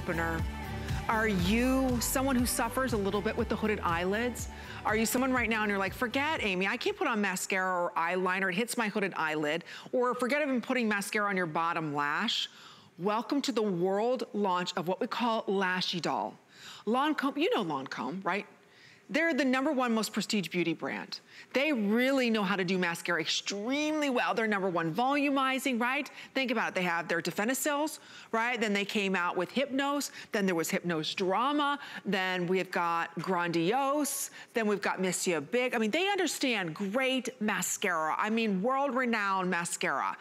opener. Are you someone who suffers a little bit with the hooded eyelids? Are you someone right now and you're like, forget Amy, I can't put on mascara or eyeliner, it hits my hooded eyelid. Or forget even putting mascara on your bottom lash. Welcome to the world launch of what we call Lash Idole. Lancome, you know Lancome, right? They're the number one most prestige beauty brand. They really know how to do mascara extremely well. They're number one volumizing, right? Think about it. They have their Definicils, right? Then they came out with Hypnose. Then there was Hypnose Drama. Then we've got Grandiose. Then we've got Monsieur Big. I mean, they understand great mascara. I mean, world-renowned mascara.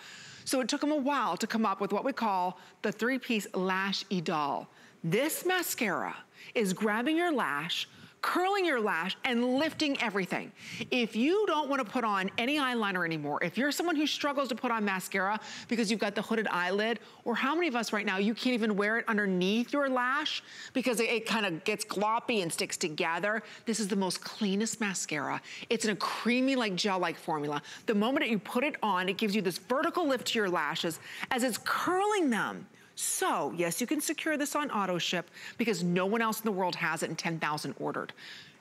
So it took them a while to come up with what we call the three-piece Lash Idole. This mascara is grabbing your lash, curling your lash and lifting everything. If you don't wanna put on any eyeliner anymore, if you're someone who struggles to put on mascara because you've got the hooded eyelid, or how many of us right now, you can't even wear it underneath your lash because it, it kind of gets gloppy and sticks together. This is the most cleanest mascara. It's in a creamy like gel-like formula. The moment that you put it on, it gives you this vertical lift to your lashes as it's curling them. So, yes, you can secure this on auto ship because no one else in the world has it and 10,000 ordered.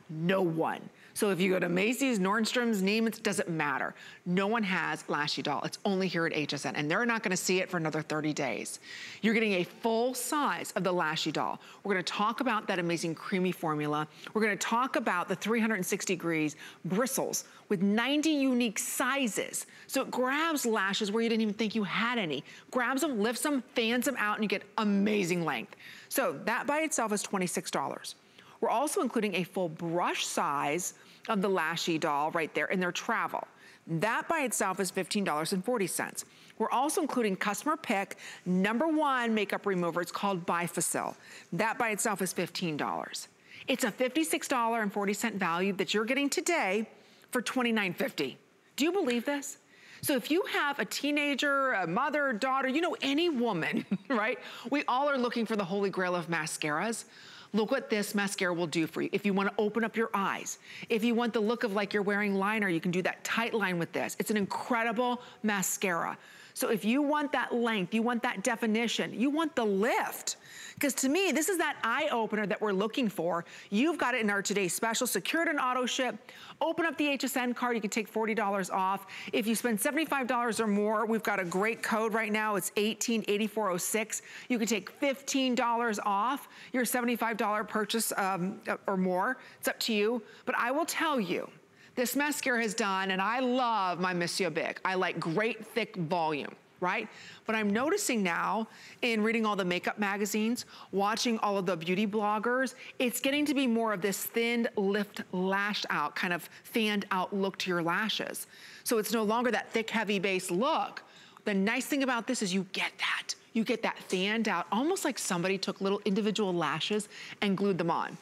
No one. So if you go to Macy's, Nordstrom's, Neiman's, doesn't matter. No one has Lash Idole. It's only here at HSN, and they're not gonna see it for another 30 days. You're getting a full size of the Lash Idole. We're gonna talk about that amazing creamy formula. We're gonna talk about the 360 degrees bristles with 90 unique sizes. So it grabs lashes where you didn't even think you had any. Grabs them, lifts them, fans them out, and you get amazing length. So that by itself is $26. We're also including a full brush size of the Lash Idole right there in their travel. That by itself is $15.40. We're also including customer pick, number one makeup remover. It's called Bifacil. That by itself is $15. It's a $56.40 value that you're getting today for $29.50. Do you believe this? So if you have a teenager, a mother, daughter, you know, any woman, right? We all are looking for the holy grail of mascaras. Look what this mascara will do for you. If you wanna open up your eyes, if you want the look of like you're wearing liner, you can do that tight line with this. It's an incredible mascara. So if you want that length, you want that definition, you want the lift, because to me, this is that eye opener that we're looking for. You've got it in our today's special, secured and auto ship. Open up the HSN card, you can take $40 off. If you spend $75 or more, we've got a great code right now. It's 188406. You can take $15 off your $75 purchase um, or more. It's up to you. But I will tell you, this mascara has done, and I love my Monsieur Big. I like great thick volume right? But I'm noticing now in reading all the makeup magazines, watching all of the beauty bloggers, it's getting to be more of this thinned, lift, lashed out, kind of fanned out look to your lashes. So it's no longer that thick, heavy base look. The nice thing about this is you get that. You get that fanned out, almost like somebody took little individual lashes and glued them on.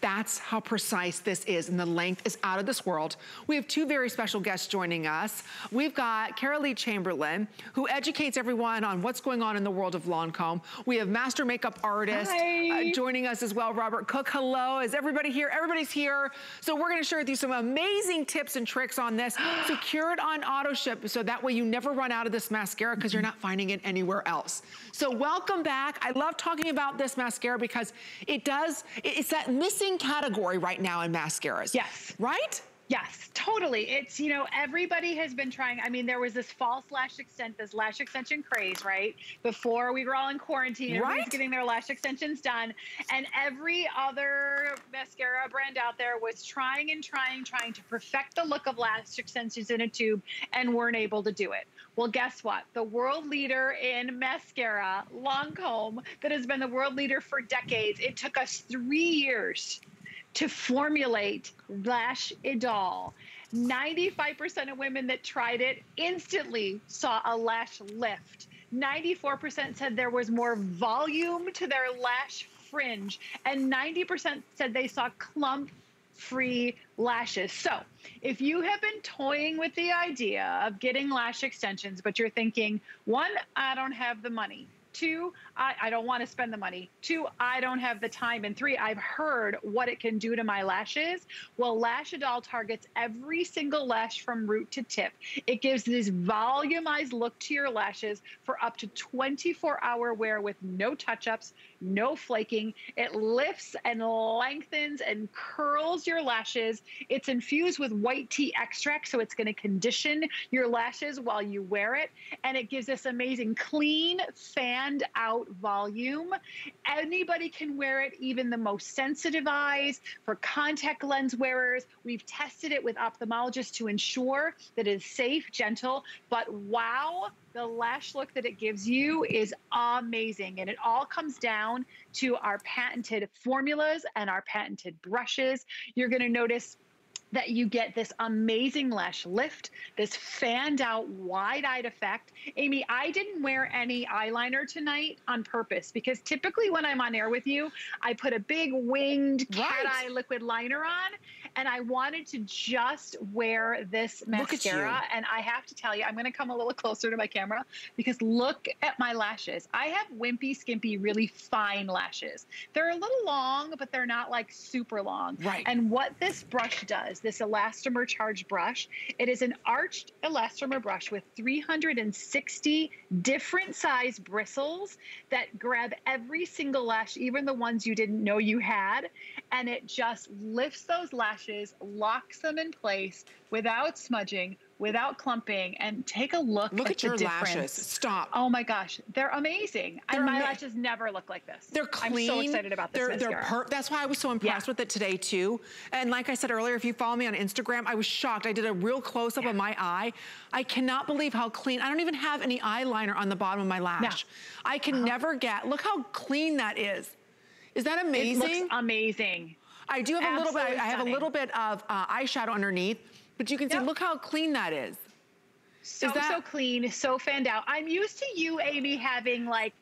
That's how precise this is, and the length is out of this world. We have two very special guests joining us. We've got Carolee Chamberlain, who educates everyone on what's going on in the world of Lancome. We have master makeup artist uh, joining us as well, Robert Cook. Hello, is everybody here? Everybody's here. So we're gonna share with you some amazing tips and tricks on this. Secure it on auto ship, so that way you never run out of this mascara because you're not finding it anywhere else. So welcome back. I love talking about this mascara because it does, it's that missing category right now in mascaras. Yes. Right? Yes, totally. It's, you know, everybody has been trying. I mean, there was this false lash extent, this lash extension craze, right? Before we were all in quarantine, everybody's right? getting their lash extensions done. And every other mascara brand out there was trying and trying, trying to perfect the look of lash extensions in a tube and weren't able to do it. Well, guess what? The world leader in mascara, Lancome, that has been the world leader for decades, it took us three years to formulate Lash Idole. 95% of women that tried it instantly saw a lash lift. 94% said there was more volume to their lash fringe, and 90% said they saw clump free lashes. So if you have been toying with the idea of getting lash extensions, but you're thinking, one, I don't have the money. Two, I, I don't want to spend the money. Two, I don't have the time. And three, I've heard what it can do to my lashes. Well, Lash Idole targets every single lash from root to tip. It gives this volumized look to your lashes for up to 24 hour wear with no touch ups, no flaking. It lifts and lengthens and curls your lashes. It's infused with white tea extract, so it's going to condition your lashes while you wear it. And it gives this amazing clean, fanned out volume. Anybody can wear it, even the most sensitive eyes. For contact lens wearers, we've tested it with ophthalmologists to ensure that it is safe, gentle, but wow, the lash look that it gives you is amazing. And it all comes down to our patented formulas and our patented brushes. You're going to notice that you get this amazing lash lift, this fanned out wide-eyed effect. Amy, I didn't wear any eyeliner tonight on purpose because typically when I'm on air with you, I put a big winged cat eye liquid liner on and I wanted to just wear this mascara. And I have to tell you, I'm going to come a little closer to my camera because look at my lashes. I have wimpy, skimpy, really fine lashes. They're a little long, but they're not like super long. Right. And what this brush does, this Elastomer Charge brush, it is an arched elastomer brush with 360 different size bristles that grab every single lash, even the ones you didn't know you had. And it just lifts those lashes lashes, locks them in place without smudging, without clumping, and take a look, look at, at your difference. lashes. Stop. Oh my gosh, they're amazing. They're and my ama lashes never look like this. They're clean. I'm so excited about this they're, they're per That's why I was so impressed yeah. with it today too. And like I said earlier, if you follow me on Instagram, I was shocked. I did a real close-up yeah. of my eye. I cannot believe how clean. I don't even have any eyeliner on the bottom of my lash. No. I can uh -huh. never get, look how clean that is. Is that amazing? It looks amazing. I do have Absolutely a little bit, I have a little bit of uh, eyeshadow underneath, but you can yep. see, look how clean that is. So, is that... so clean, so fanned out. I'm used to you, Amy, having like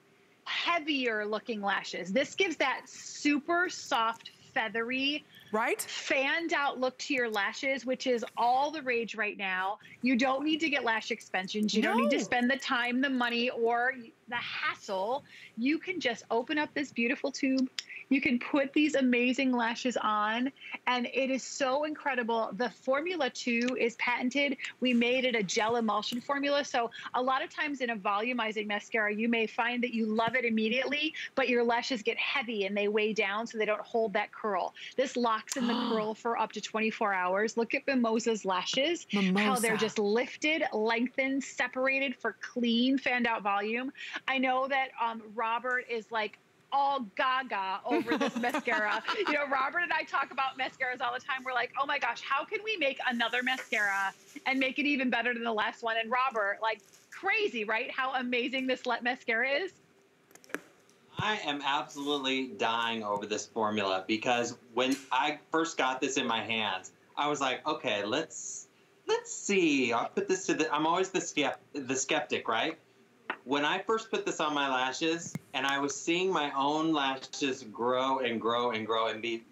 heavier looking lashes. This gives that super soft, feathery, right? Fanned out look to your lashes, which is all the rage right now. You don't need to get lash extensions. You no. don't need to spend the time, the money, or the hassle. You can just open up this beautiful tube you can put these amazing lashes on, and it is so incredible. The formula, too, is patented. We made it a gel emulsion formula. So a lot of times in a volumizing mascara, you may find that you love it immediately, but your lashes get heavy and they weigh down so they don't hold that curl. This locks in the curl for up to 24 hours. Look at Mimosa's lashes, Mimosa. how they're just lifted, lengthened, separated for clean, fanned out volume. I know that um, Robert is like all gaga over this mascara. You know, Robert and I talk about mascaras all the time. We're like, oh my gosh, how can we make another mascara and make it even better than the last one? And Robert, like crazy, right? How amazing this Let mascara is. I am absolutely dying over this formula because when I first got this in my hands, I was like, okay, let's let's see. I'll put this to the. I'm always the skept, the skeptic, right? When I first put this on my lashes and I was seeing my own lashes grow and grow and grow and be,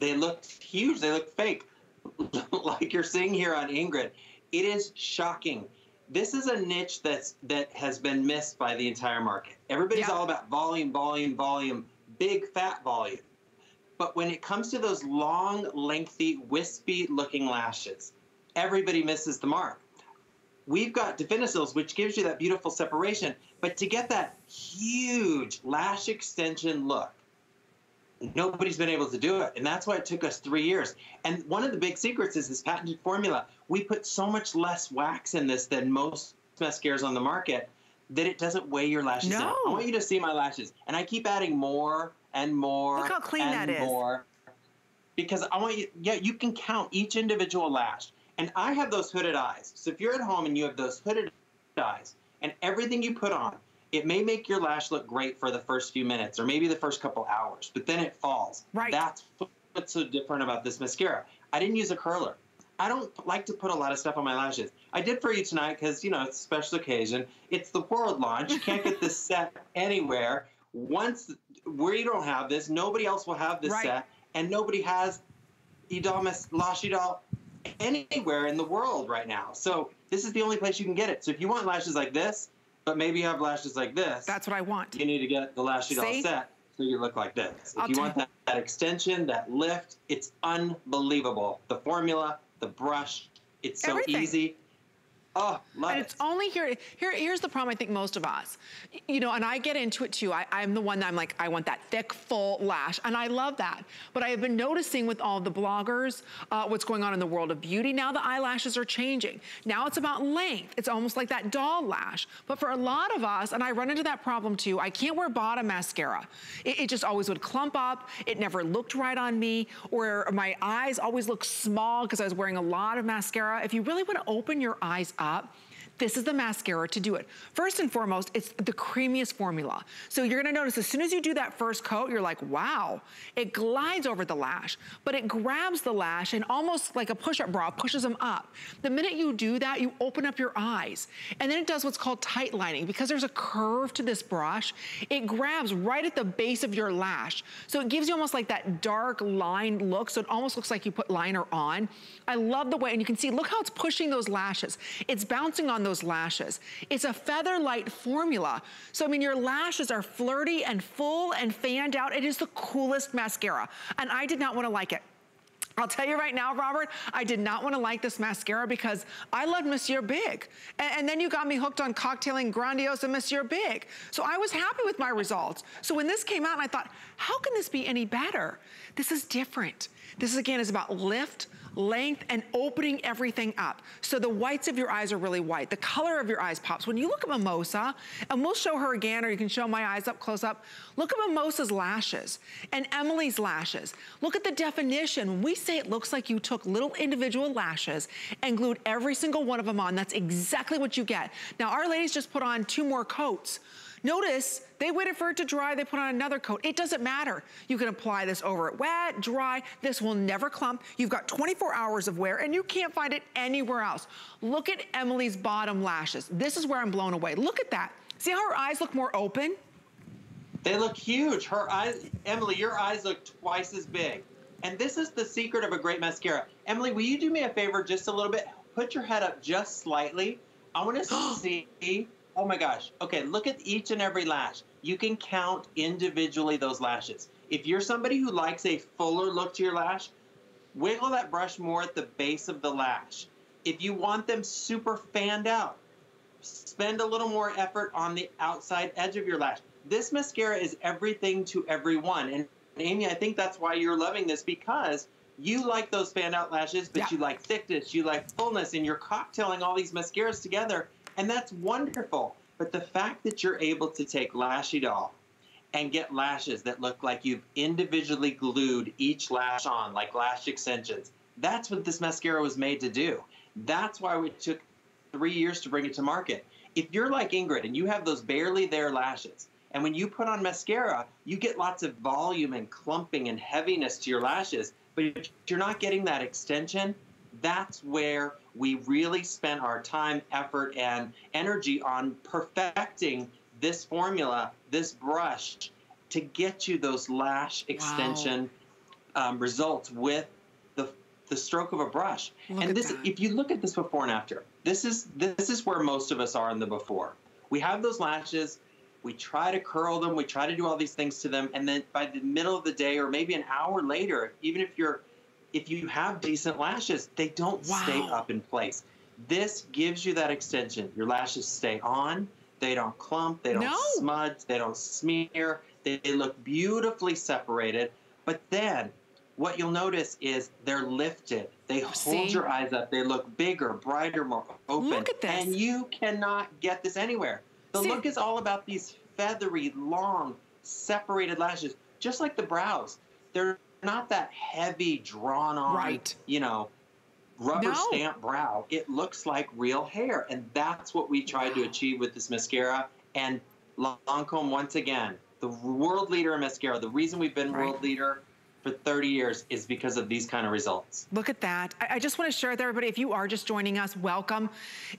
they looked huge. They looked fake, like you're seeing here on Ingrid. It is shocking. This is a niche that's that has been missed by the entire market. Everybody's all about volume, volume, volume, big fat volume. But when it comes to those long, lengthy, wispy looking lashes, everybody misses the mark we've got Definicils, which gives you that beautiful separation. But to get that huge lash extension look, nobody's been able to do it. And that's why it took us three years. And one of the big secrets is this patented formula. We put so much less wax in this than most mascaras on the market that it doesn't weigh your lashes no. I want you to see my lashes. And I keep adding more and more Look how clean and that more. Because I want you, yeah, you can count each individual lash. And I have those hooded eyes. So if you're at home and you have those hooded eyes and everything you put on, it may make your lash look great for the first few minutes or maybe the first couple hours, but then it falls. Right. That's what's so different about this mascara. I didn't use a curler. I don't like to put a lot of stuff on my lashes. I did for you tonight because, you know, it's a special occasion. It's the world launch. You can't get this set anywhere. Once we don't have this, nobody else will have this right. set, and nobody has Idamas Lash Idole anywhere in the world right now. So this is the only place you can get it. So if you want lashes like this, but maybe you have lashes like this. That's what I want. You need to get the lash sheet all set so you look like this. If I'll you want that, that extension, that lift, it's unbelievable. The formula, the brush, it's so Everything. easy. Oh, love and it. it's only here, here, here's the problem I think most of us, you know, and I get into it too. I, I'm the one that I'm like, I want that thick, full lash, and I love that. But I have been noticing with all the bloggers, uh, what's going on in the world of beauty. Now the eyelashes are changing. Now it's about length. It's almost like that doll lash. But for a lot of us, and I run into that problem too, I can't wear bottom mascara. It, it just always would clump up. It never looked right on me, or my eyes always look small because I was wearing a lot of mascara. If you really want to open your eyes up, this is the mascara to do it. First and foremost, it's the creamiest formula. So you're gonna notice as soon as you do that first coat, you're like, wow, it glides over the lash, but it grabs the lash and almost like a push-up bra, pushes them up. The minute you do that, you open up your eyes. And then it does what's called tight lining. Because there's a curve to this brush, it grabs right at the base of your lash. So it gives you almost like that dark lined look. So it almost looks like you put liner on. I love the way, and you can see, look how it's pushing those lashes. It's bouncing on those lashes. It's a feather light formula. So, I mean, your lashes are flirty and full and fanned out. It is the coolest mascara. And I did not want to like it. I'll tell you right now, Robert, I did not want to like this mascara because I loved Monsieur Big. And, and, then you got me hooked on cocktailing Grandiose and Monsieur Big. So I was happy with my results. So when this came out, I thought, how can this be any better? This is different. This again is about lift, length, and opening everything up. So the whites of your eyes are really white. The color of your eyes pops. When you look at Mimosa, and we'll show her again, or you can show my eyes up close up, look at Mimosa's lashes and Emily's lashes. Look at the definition. we say it looks like you took little individual lashes and glued every single one of them on, that's exactly what you get. Now, our ladies just put on two more coats. Notice they waited for it to dry, they put on another coat. It doesn't matter. You can apply this over it wet, dry. This will never clump. You've got 24 hours of wear and you can't find it anywhere else. Look at Emily's bottom lashes. This is where I'm blown away. Look at that. See how her eyes look more open? They look huge. Her eyes, Emily, your eyes look twice as big. And this is the secret of a great mascara. Emily, will you do me a favor just a little bit? Put your head up just slightly. I want to see Oh my gosh. Okay, look at each and every lash. You can count individually those lashes. If you're somebody who likes a fuller look to your lash, wiggle that brush more at the base of the lash. If you want them super fanned out, spend a little more effort on the outside edge of your lash. This mascara is everything to everyone. And Amy, I think that's why you're loving this because you like those fanned out lashes, but yeah. you like thickness, you like fullness, and you're cocktailing all these mascaras together and that's wonderful. But the fact that you're able to take Lash Idole and get lashes that look like you've individually glued each lash on, like lash extensions, that's what this mascara was made to do. That's why we took three years to bring it to market. If you're like Ingrid and you have those barely there lashes, and when you put on mascara, you get lots of volume and clumping and heaviness to your lashes, but you're not getting that extension, that's where we really spent our time, effort, and energy on perfecting this formula, this brush, to get you those lash extension wow. um, results with the the stroke of a brush. Look and this, that. if you look at this before and after, this is this is where most of us are in the before. We have those lashes. We try to curl them. We try to do all these things to them, and then by the middle of the day, or maybe an hour later, even if you're if you have decent lashes, they don't wow. stay up in place. This gives you that extension. Your lashes stay on, they don't clump, they don't no. smudge, they don't smear, they, they look beautifully separated. But then what you'll notice is they're lifted. They oh, hold See? your eyes up. They look bigger, brighter, more open. Look at this. And you cannot get this anywhere. The See? look is all about these feathery, long, separated lashes, just like the brows. They're not that heavy, drawn on, right. you know, rubber no. stamp brow. It looks like real hair. And that's what we tried wow. to achieve with this mascara. And Lancome, once again, the world leader in mascara, the reason we've been right. world leader for 30 years is because of these kind of results. Look at that. I, I just want to share with everybody, if you are just joining us, welcome.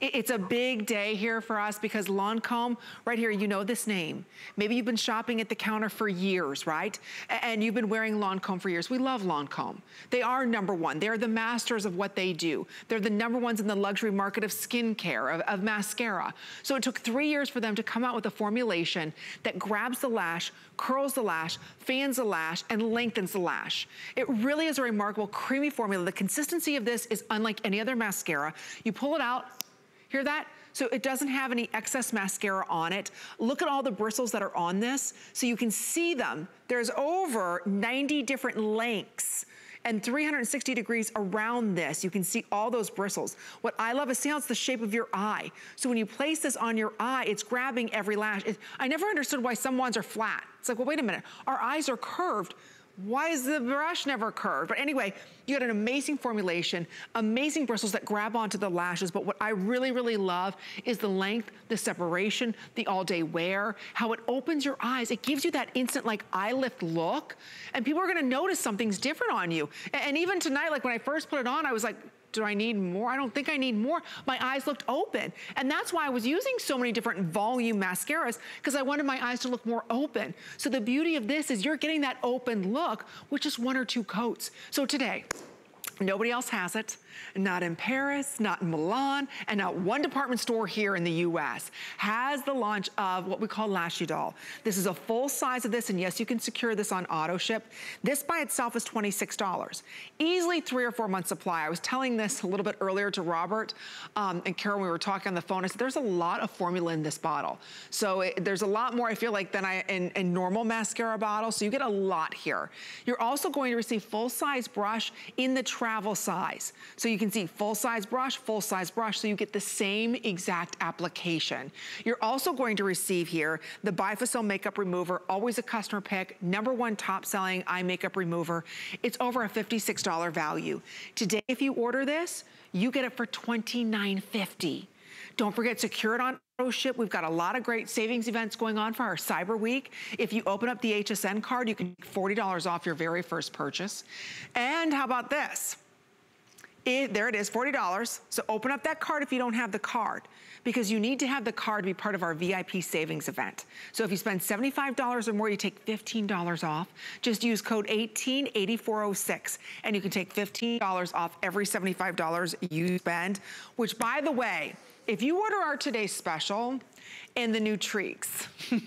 It, it's a big day here for us because Lancome, right here, you know this name. Maybe you've been shopping at the counter for years, right? And you've been wearing Lancome for years. We love Lancome. They are number one. They're the masters of what they do. They're the number ones in the luxury market of skincare, of, of mascara. So it took three years for them to come out with a formulation that grabs the lash, curls the lash, fans the lash, and lengthens the lash. It really is a remarkable creamy formula. The consistency of this is unlike any other mascara. You pull it out, Hear that? So it doesn't have any excess mascara on it. Look at all the bristles that are on this. So you can see them. There's over 90 different lengths and 360 degrees around this. You can see all those bristles. What I love is see how it's the shape of your eye. So when you place this on your eye, it's grabbing every lash. It, I never understood why some ones are flat. It's like, well, wait a minute. Our eyes are curved why is the brush never curved? But anyway, you got an amazing formulation, amazing bristles that grab onto the lashes. But what I really, really love is the length, the separation, the all day wear, how it opens your eyes. It gives you that instant like eye lift look. And people are gonna notice something's different on you. And even tonight, like when I first put it on, I was like, do I need more? I don't think I need more. My eyes looked open. And that's why I was using so many different volume mascaras because I wanted my eyes to look more open. So the beauty of this is you're getting that open look with just one or two coats. So today, nobody else has it not in Paris, not in Milan, and not one department store here in the US has the launch of what we call Lash Idole. This is a full size of this, and yes, you can secure this on auto ship. This by itself is $26. Easily three or four months supply. I was telling this a little bit earlier to Robert um, and Carol we were talking on the phone. I said, there's a lot of formula in this bottle. So it, there's a lot more, I feel like, than I in, in normal mascara bottles. So you get a lot here. You're also going to receive full size brush in the travel size. So you can see full size brush, full size brush, so you get the same exact application. You're also going to receive here the Bifacil Makeup Remover, always a customer pick, number one top selling eye makeup remover. It's over a $56 value. Today, if you order this, you get it for $29.50. Don't forget, secure it on ship. We've got a lot of great savings events going on for our Cyber Week. If you open up the HSN card, you can get $40 off your very first purchase. And how about this? It, there it is, $40. So open up that card if you don't have the card because you need to have the card to be part of our VIP savings event. So if you spend $75 or more, you take $15 off. Just use code 188406 and you can take $15 off every $75 you spend, which by the way, if you order our today's special and the Nutrix,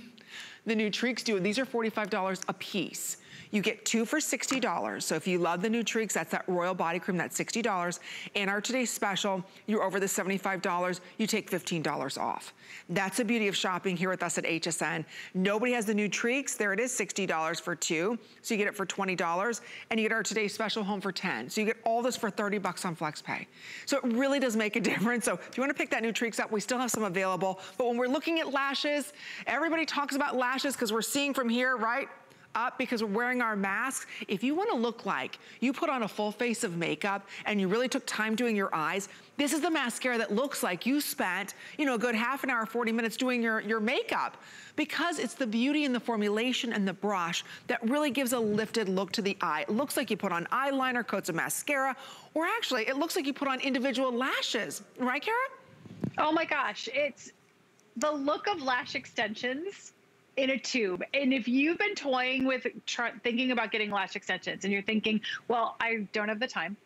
the Nutrix do, it, these are $45 a piece. You get two for $60. So if you love the Nutrix, that's that Royal Body Cream, that's $60. And our today's special, you're over the $75, you take $15 off. That's the beauty of shopping here with us at HSN. Nobody has the Nutrix. There it is, $60 for two. So you get it for $20. And you get our today's special home for 10. So you get all this for 30 bucks on FlexPay. So it really does make a difference. So if you want to pick that Nutrix up, we still have some available. But when we're looking at lashes, everybody talks about lashes because we're seeing from here, right? Up because we're wearing our masks. If you wanna look like you put on a full face of makeup and you really took time doing your eyes, this is the mascara that looks like you spent, you know, a good half an hour, 40 minutes doing your, your makeup because it's the beauty and the formulation and the brush that really gives a lifted look to the eye. It looks like you put on eyeliner, coats of mascara, or actually it looks like you put on individual lashes. Right, Kara? Oh my gosh, it's the look of lash extensions in a tube. And if you've been toying with thinking about getting lash extensions and you're thinking, well, I don't have the time.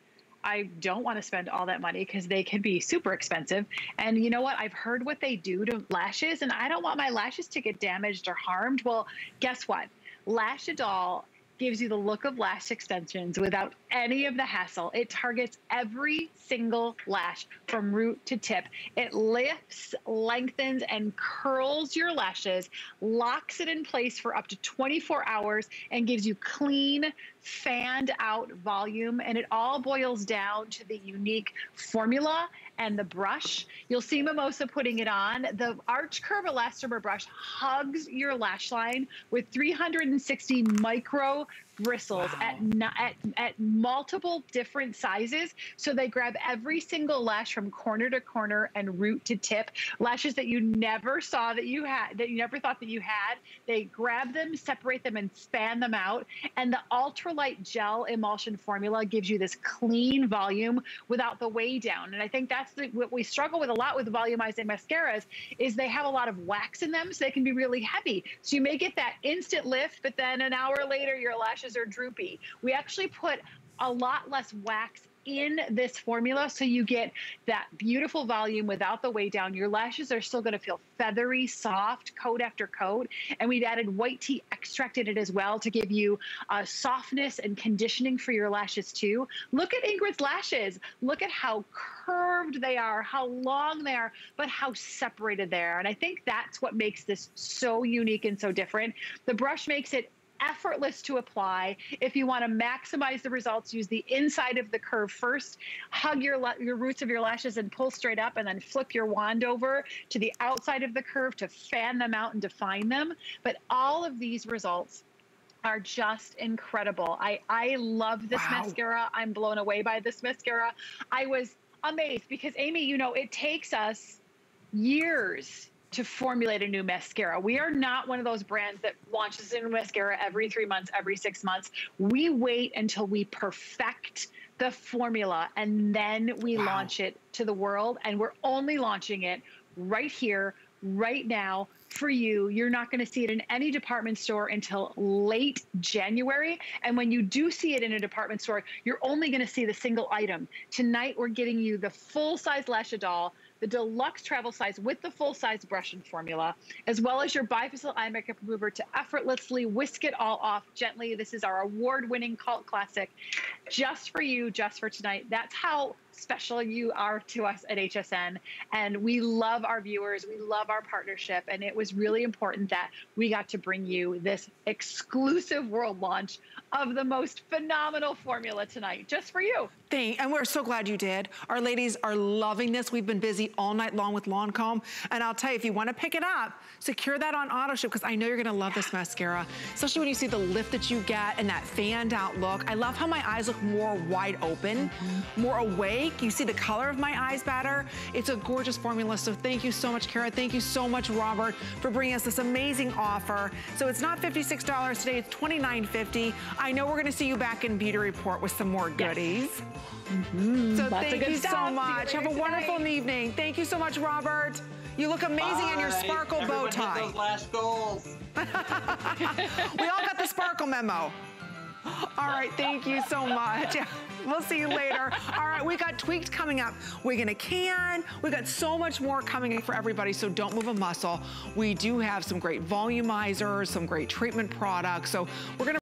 I don't want to spend all that money because they can be super expensive. And you know what? I've heard what they do to lashes, and I don't want my lashes to get damaged or harmed. Well, guess what? Lash Idole gives you the look of lash extensions without any of the hassle. It targets every single lash from root to tip. It lifts, lengthens, and curls your lashes, locks it in place for up to 24 hours, and gives you clean, fanned out volume. And it all boils down to the unique formula and the brush. You'll see Mimosa putting it on. The Arch Curve Elastomer brush hugs your lash line with 360 micro bristles wow. at, at, at multiple different sizes. So they grab every single lash from corner to corner and root to tip. Lashes that you never saw that you had, that you never thought that you had. They grab them, separate them, and span them out. And the ultralight gel emulsion formula gives you this clean volume without the weigh down. And I think that's the, what we struggle with a lot with volumizing mascaras is they have a lot of wax in them, so they can be really heavy. So you may get that instant lift, but then an hour later, your lashes are droopy. We actually put a lot less wax in this formula so you get that beautiful volume without the weigh down. Your lashes are still gonna feel feathery, soft, coat after coat. And we've added white tea extract in it as well to give you uh, softness and conditioning for your lashes too. Look at Ingrid's lashes. Look at how curved they are, how long they are, but how separated they are. And I think that's what makes this so unique and so different. The brush makes it effortless to apply. If you want to maximize the results, use the inside of the curve first, hug your, your roots of your lashes and pull straight up and then flip your wand over to the outside of the curve to fan them out and define them. But all of these results are just incredible. I, I love this wow. mascara. I'm blown away by this mascara. I was amazed because Amy, you know, it takes us years to formulate a new mascara. We are not one of those brands that launches a new mascara every three months, every six months. We wait until we perfect the formula and then we wow. launch it to the world. And we're only launching it right here, right now for you. You're not going to see it in any department store until late January. And when you do see it in a department store, you're only going to see the single item. Tonight, we're getting you the full size Lash Idole the deluxe travel size with the full size brush and formula, as well as your Bifacil eye makeup remover to effortlessly whisk it all off gently. This is our award winning cult classic just for you, just for tonight. That's how special you are to us at HSN. And we love our viewers. We love our partnership. And it was really important that we got to bring you this exclusive world launch of the most phenomenal formula tonight, just for you. Thank, and we're so glad you did. Our ladies are loving this. We've been busy all night long with Lancome. And I'll tell you, if you want to pick it up, secure that on auto ship because I know you're going to love this mascara, especially when you see the lift that you get and that fanned out look. I love how my eyes look more wide open, mm -hmm. more awake. You see the color of my eyes better. It's a gorgeous formula. So thank you so much, Kara. Thank you so much, Robert, for bringing us this amazing offer. So it's not $56 today, it's $29.50. I know we're going to see you back in Beauty Report with some more goodies. Yes. Mm -hmm. So Lots thank you stuff. so much. Have a wonderful tonight. evening. Thank you so much, Robert. You look amazing Bye. in your sparkle Everyone bow tie. those lash goals. we all got the sparkle memo. All right, thank you so much. We'll see you later. All right, we got tweaked coming up. We're gonna can. We got so much more coming in for everybody, so don't move a muscle. We do have some great volumizers, some great treatment products. So we're gonna